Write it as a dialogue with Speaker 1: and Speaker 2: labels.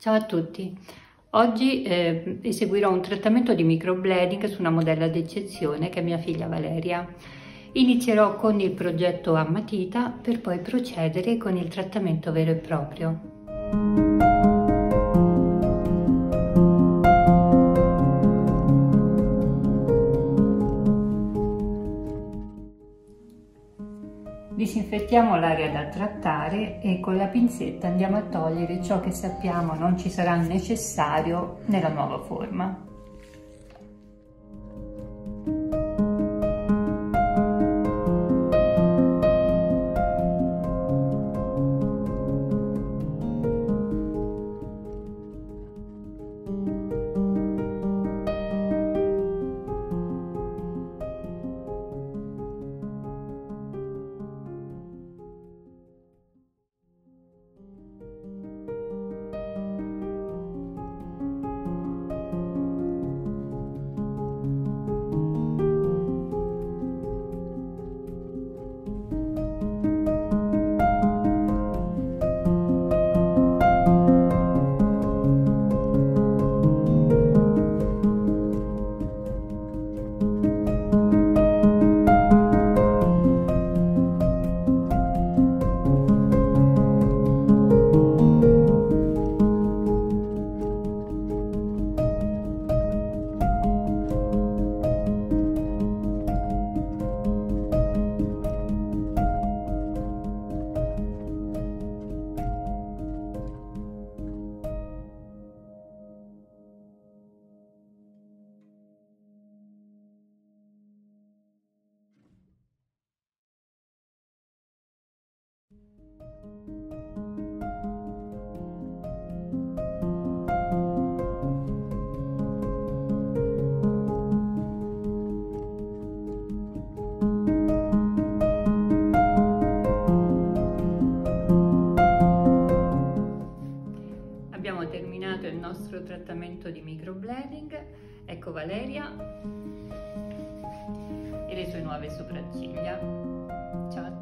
Speaker 1: Ciao a tutti, oggi eh, eseguirò un trattamento di microblading su una modella d'eccezione che è mia figlia Valeria. Inizierò con il progetto a matita per poi procedere con il trattamento vero e proprio. Disinfettiamo l'area da trattare e con la pinzetta andiamo a togliere ciò che sappiamo non ci sarà necessario nella nuova forma. nostro trattamento di microblading. Ecco Valeria e le sue nuove sopracciglia. Ciao a tutti!